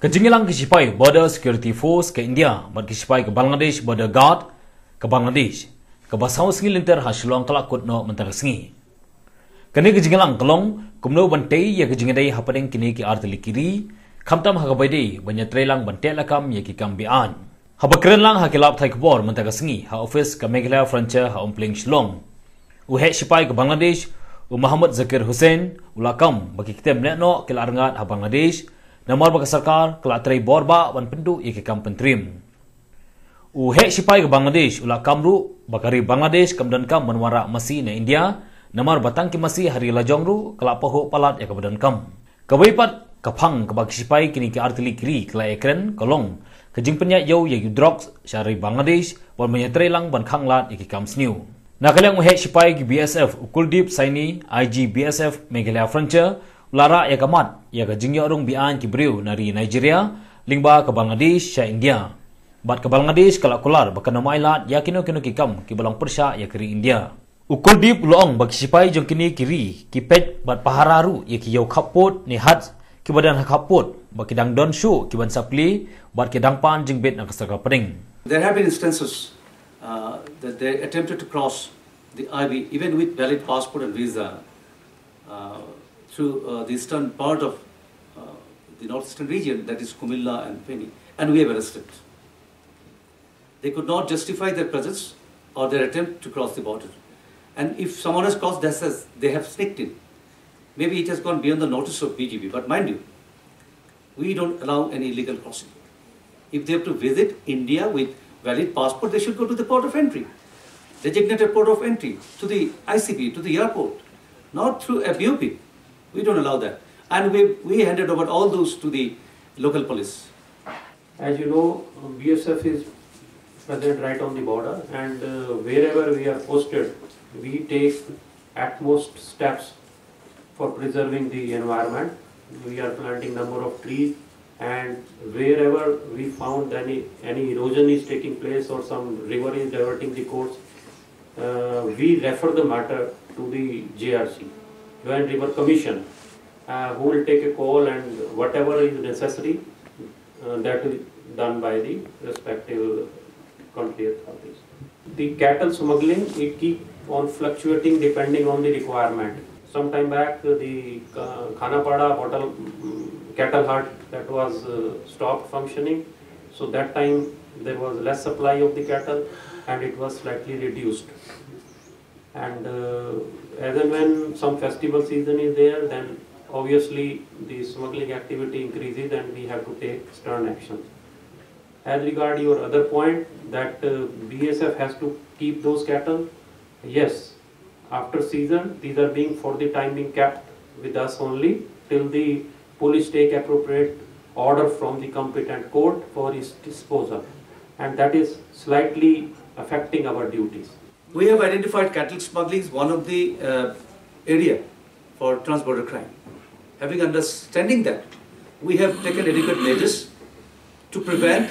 Kejingilang kisipai Border Security Force ke India, bat kisipai ke Bangladesh Border Guard ke Bangladesh, ke basau sengi linter hasilong kelakut no mentara sengi. Kini kejingilang kelong, kumno bantai ya kejingidai hapadeng kini ki artili kiri, kamtam hakabaidi banyak trelang bantai lakam ya ki kambian. Habakren lang hakilap thai kubor mentara sengi, ha office ke Meghalaya Frontier ha umpling Shillong. Uhe sipai ke Bangladesh, u Muhammad Zakir Hussein, ulakam bagi kita melihat ke larangat ha Bangladesh, Namar baka sarkar kala tray borba wan pendu iki kam pentrim. U he sipai ke Bangladesh ula kamru bakari Bangladesh kam kam menwara masi na India namar batang ki masi hari lajong ru kala poho palat ya kebadan kam. Kebaipat kapang kebag sipai kini ki artili kiri kala ekren kolong kejing penya yau ya yudrox syari Bangladesh wan menyetrai lang ban khang lat iki kam sniu. Nakalang uhe sipai ki BSF Ukuldip Saini IG BSF Meghalaya Frontier lara ya kamat ya ka jingyo rung bian ki briu nari Nigeria lingba ke Bangladesh sya India. Bat ke Bangladesh kala kular baka nama ilat ya kino kino ki kam ki balang persya ya kiri India. Ukul dip loong bak sipai jong kini kiri ki pet bat pahararu ya ki yau kapot ni hat ki badan kapot ki dang don shu ki ban sapli bat ki dang pan jing bet na kasar kapring There have been instances uh, that they attempted to cross the IB even with valid passport and visa uh, through uh, the eastern part of uh, the northeastern region, that is Kumilla and Feni, and we have arrested. They could not justify their presence or their attempt to cross the border. And if someone has crossed, that says they have sneaked in. Maybe it has gone beyond the notice of BGB, but mind you, we don't allow any illegal crossing. If they have to visit India with valid passport, they should go to the port of entry, designated port of entry, to the ICP, to the airport, not through a BOP. We don't allow that. And we, we handed over all those to the local police. As you know, BSF is present right on the border and uh, wherever we are posted, we take utmost steps for preserving the environment. We are planting number of trees and wherever we found any, any erosion is taking place or some river is diverting the course, uh, we refer the matter to the JRC, Joint River Commission, uh, who will take a call and whatever is necessary, uh, that will be done by the respective country authorities. The cattle smuggling, it keep on fluctuating depending on the requirement. Some time back, the uh, Khanapara bottle mm, cattle hut that was uh, stopped functioning. So that time there was less supply of the cattle and it was slightly reduced. And as and when some festival season is there, then obviously the smuggling activity increases and we have to take stern action. As regard your other point that uh, BSF has to keep those cattle, yes, after season these are being for the time being kept with us only till the police take appropriate order from the competent court for its disposal and that is slightly affecting our duties. We have identified cattle smuggling as one of the uh, area for transborder crime. Having understanding that, we have taken adequate measures to prevent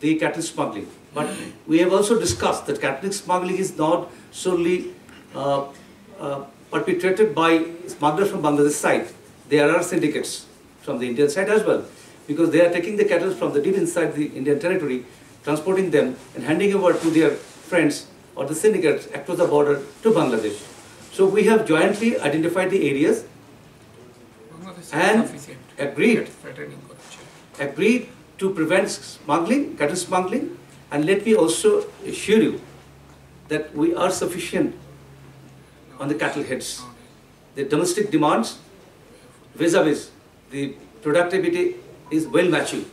the cattle smuggling. But we have also discussed that cattle smuggling is not solely uh, uh, perpetrated by smugglers from Bangladesh side. There are syndicates from the Indian side as well, because they are taking the cattle from the deep inside the Indian territory, transporting them and handing over to their friends or the syndicates across the border to Bangladesh. So we have jointly identified the areas and agreed, agreed to prevent smuggling, cattle smuggling, and let me also assure you that we are sufficient on the cattle heads. The domestic demands vis-a-vis the productivity is well matching.